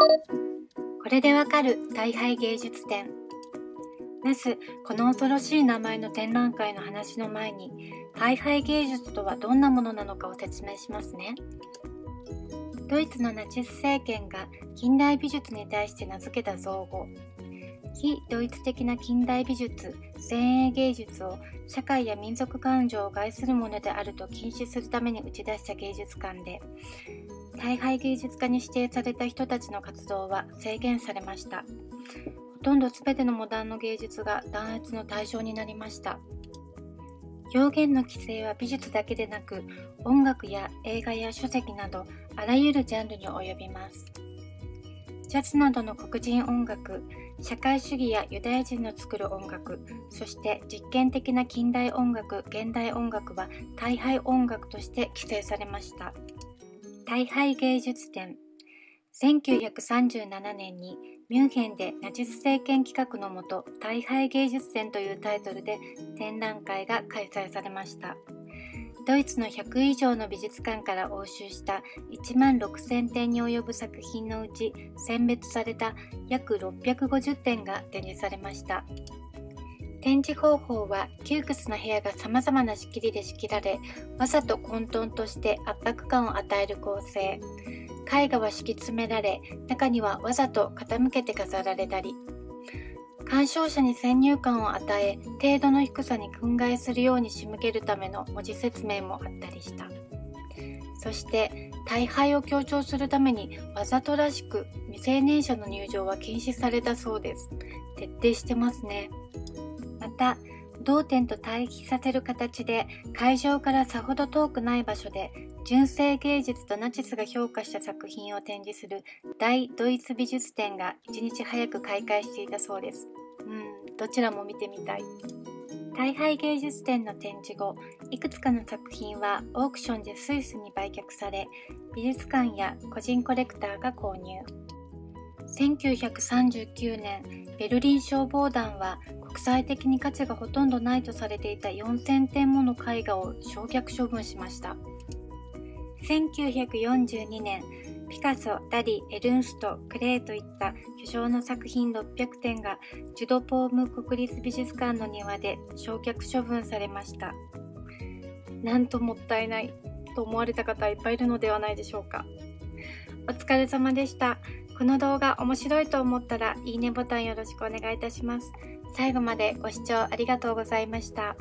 これでわかる大敗芸術展。まずこの恐ろしい名前の展覧会の話の前に大敗芸術とはどんなものなのかを説明しますね。ドイツのナチス政権が近代美術に対して名付けた造語。非ドイツ的な近代美術前衛芸術を社会や民族感情を害するものであると禁止するために打ち出した芸術館で大敗芸術家に指定された人たちの活動は制限されました。ほとんど全てのモダンの芸術が弾圧の対象になりました。表現の規制は美術だけでなく音楽や映画や書籍などあらゆるジャンルに及びます。ジャズなどの黒人音楽社会主義やユダヤ人の作る音楽そして実験的な近代音楽現代音楽は大敗音楽として規制されました。大敗芸術展。1937年にミュンヘンでナチス政権企画のもと大敗芸術展というタイトルで展覧会が開催されました。ドイツの100以上の美術館から押収した1万6000点に及ぶ作品のうち選別された約650点が展示されました。展示方法は窮屈な部屋が様々な仕切りで仕切られわざと混沌として圧迫感を与える構成。絵画は敷き詰められ中にはわざと傾けて飾られたり鑑賞者に先入観を与え程度の低さに憤慨するように仕向けるための文字説明もあったりした。そして大敗を強調するためにわざとらしく未成年者の入場は禁止されたそうです。徹底してますね。また同点と対比させる形で会場からさほど遠くない場所で純正芸術とナチスが評価した作品を展示する大ドイツ美術展が1日早く開会していたそうです。うん、どちらも見てみたい。大敗芸術展の展示後、いくつかの作品はオークションでスイスに売却され、美術館や個人コレクターが購入。1939年、ベルリン消防団は国際的に価値がほとんどないとされていた4000点もの絵画を焼却処分しました。1942年、ピカソ、ダリ、エルンスト、クレイといった巨匠の作品600点がジュドポーム国立美術館の庭で焼却処分されました。なんともったいないと思われた方いっぱいいるのではないでしょうか。お疲れ様でした。この動画面白いと思ったらいいねボタンよろしくお願いいたします。最後までご視聴ありがとうございました。